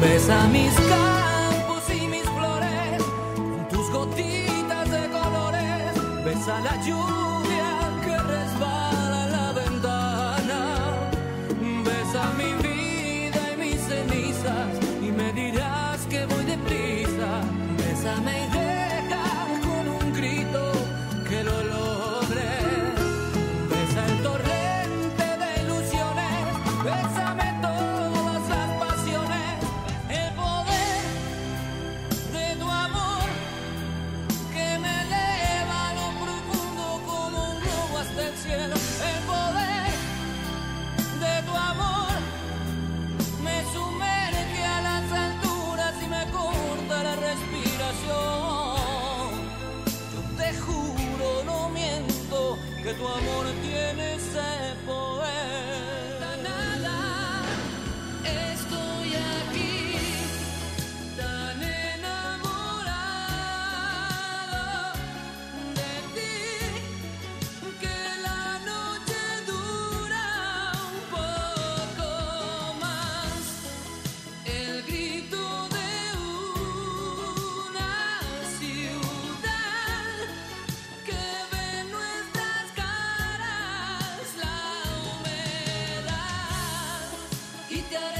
Besa mis campos y mis flores, con tus gotitas de colores, besa la lluvia que resbala la ventana, besa mi que tu amor You gotta